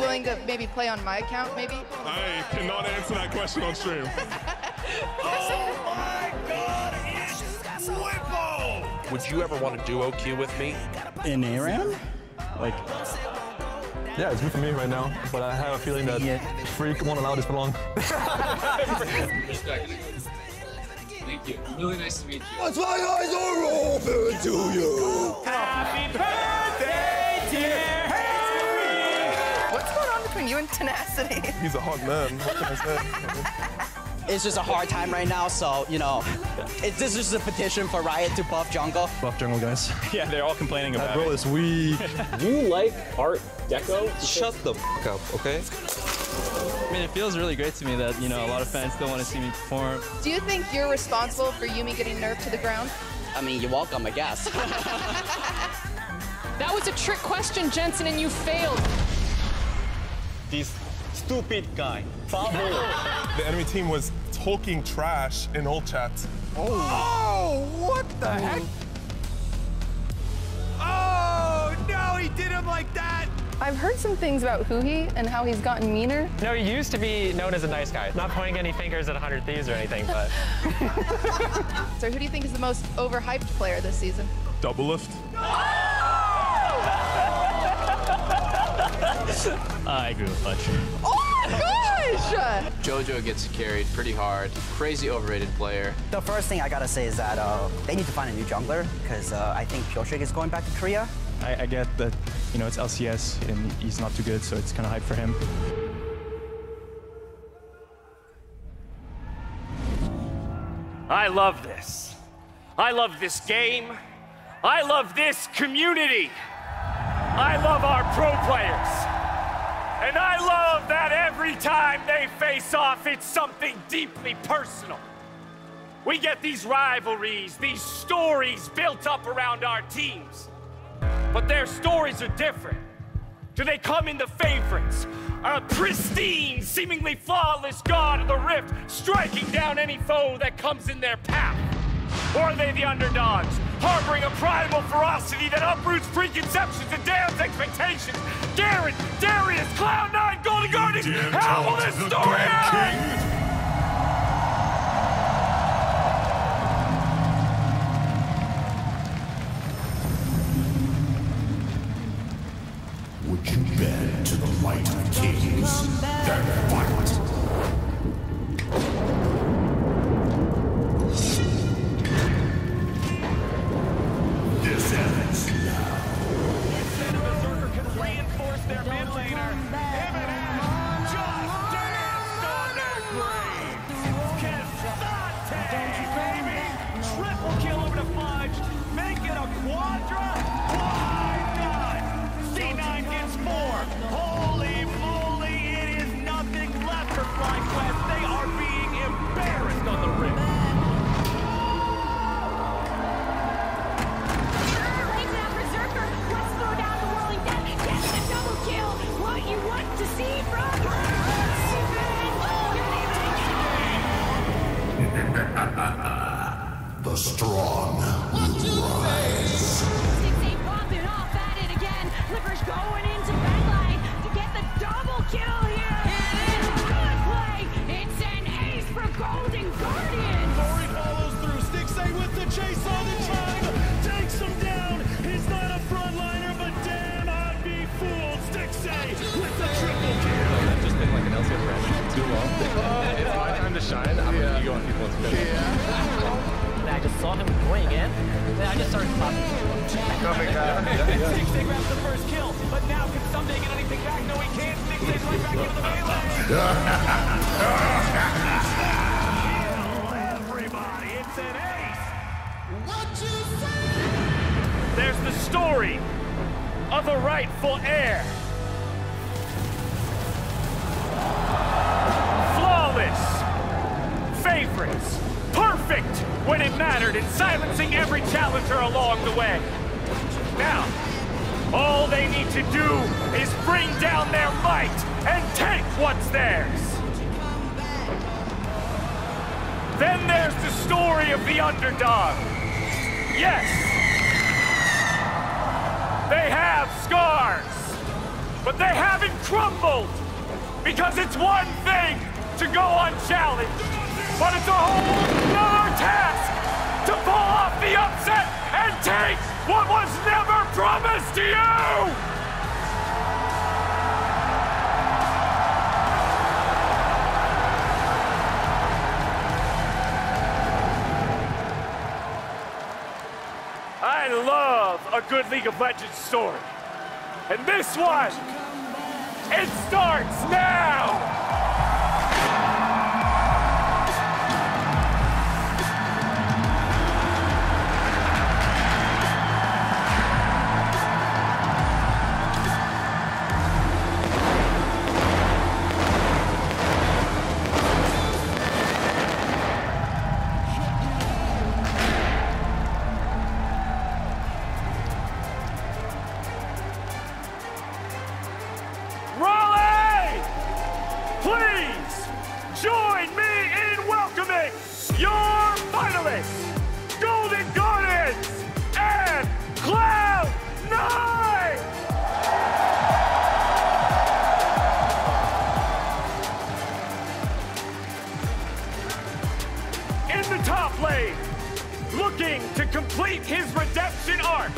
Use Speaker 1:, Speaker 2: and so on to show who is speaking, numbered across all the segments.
Speaker 1: to maybe play on my account, maybe?
Speaker 2: I cannot answer that question on stream.
Speaker 3: oh my God! It's Whippo!
Speaker 4: Would you ever want to duo queue with me?
Speaker 5: In ARAM? Like,
Speaker 2: Yeah, it's good for me right now, but I have a feeling that Freak won't allow this for long.
Speaker 6: Thank you. Really nice to meet you.
Speaker 3: That's why eyes are open to you.
Speaker 7: Happy birthday,
Speaker 1: between you and Tenacity?
Speaker 2: He's a hot man. What can I say?
Speaker 5: it's just a hard time right now, so, you know, it's, this is just a petition for Riot to buff jungle.
Speaker 2: Buff jungle guys.
Speaker 8: Yeah, they're all complaining about
Speaker 2: Bro,
Speaker 8: it.
Speaker 2: it's weak.
Speaker 6: You like Art Deco?
Speaker 4: Shut the f up, okay?
Speaker 8: I mean, it feels really great to me that, you know, a lot of fans still want to see me perform.
Speaker 1: Do you think you're responsible for Yuumi getting nerfed to the ground?
Speaker 5: I mean, you're welcome, I guess.
Speaker 9: That was a trick question, Jensen, and you failed.
Speaker 7: This stupid guy.
Speaker 2: The enemy team was talking trash in all chat.
Speaker 3: Oh. oh, what the heck? Oh, no, he did him like that.
Speaker 1: I've heard some things about Huhi and how he's gotten meaner.
Speaker 8: No, he used to be known as a nice guy. Not pointing any fingers at 100 Thieves or anything, but
Speaker 1: So who do you think is the most overhyped player this season?
Speaker 2: Doublelift.
Speaker 8: I agree with Fletch.
Speaker 1: Oh my gosh!
Speaker 6: JoJo gets carried pretty hard. Crazy overrated player.
Speaker 5: the first thing I gotta say is that uh, they need to find a new jungler, because uh, I think Piotrek is going back to Korea.
Speaker 8: I, I get that, you know, it's LCS and he's not too good, so it's kind of hype for him.
Speaker 7: I love this. I love this game. I love this community. I love our pro players. And I love that every time they face off, it's something deeply personal. We get these rivalries, these stories built up around our teams. But their stories are different. Do they come in the favorites? A pristine, seemingly flawless god of the rift, striking down any foe that comes in their path? Or are they the underdogs, harboring a primal ferocity that uproots preconceptions and expectations? Garen, Darius, Cloud9, Golden Guardians, how will this story end?
Speaker 3: Would you bend to the might of
Speaker 7: the
Speaker 9: kings? The
Speaker 7: mattered and silencing every challenger along the way. Now, all they need to do is bring down their might and take what's theirs. Then there's the story of the underdog. Yes, they have scars, but they haven't crumbled. Because it's one thing to go unchallenged, but it's a whole nother task to pull off the upset and take what was never promised to you! I love a good League of Legends story. And this one, it starts now! Top lane, looking to complete his redemption arc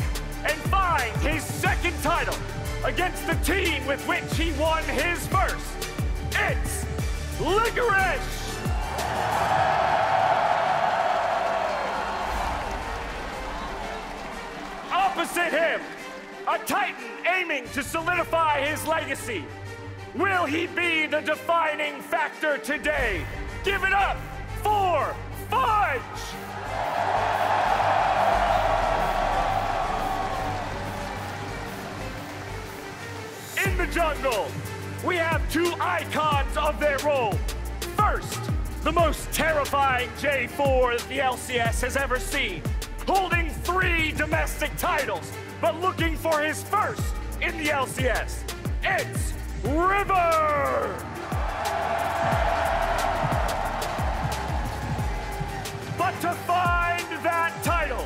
Speaker 7: and find his second title against the team with which he won his first. It's Licorice! Opposite him, a Titan aiming to solidify his legacy. Will he be the defining factor today? Give it up for Fudge! In the jungle, we have two icons of their role. First, the most terrifying J4 that the LCS has ever seen, holding three domestic titles, but looking for his first in the LCS. It's River! To find that title,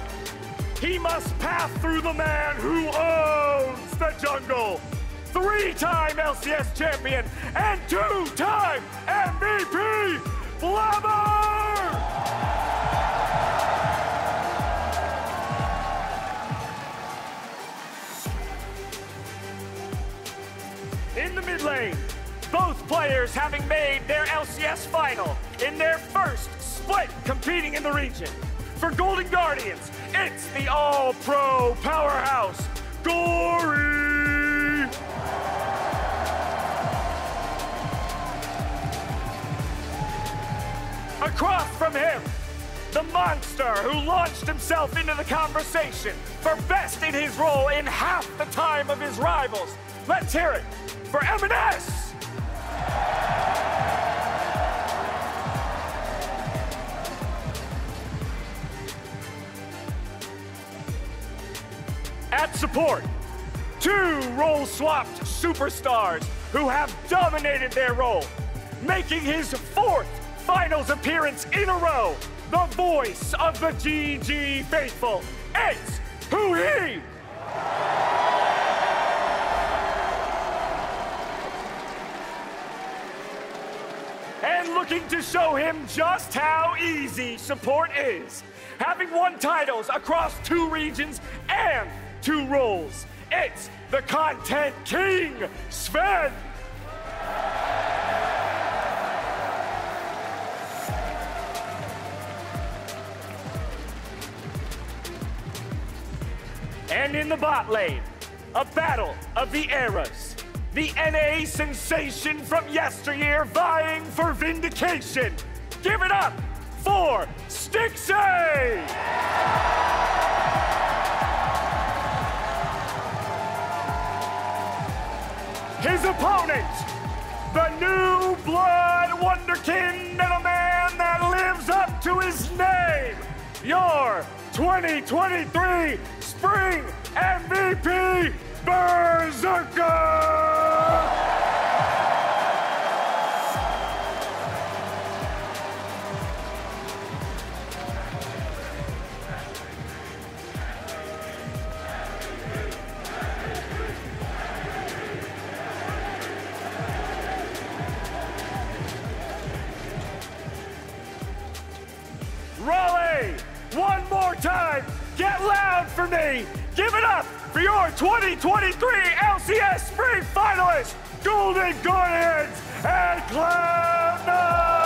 Speaker 7: he must pass through the man who owns the jungle. Three-time LCS champion and two-time MVP, Blaber! In the mid lane, both players having made their LCS final in their first split competing in the region. For Golden Guardians, it's the all-pro powerhouse, Gori! Across from him, the monster who launched himself into the conversation for best in his role in half the time of his rivals. Let's hear it for EMENES! At support, two role-swapped superstars who have dominated their role, making his fourth finals appearance in a row, the voice of the GG faithful, it's huhi! And looking to show him just how easy support is, having won titles across two regions and two roles, it's the Content King, Zven! And in the bot lane, a battle of the eras. The NA sensation from yesteryear vying for vindication. Give it up for Stixxay! His opponent, the new blood wonderkin and a man that lives up to his name, your 2023 Spring MVP, Berserker! Give it up for your 2023 LCS Spring finalists, Golden Guardians and Cloud9!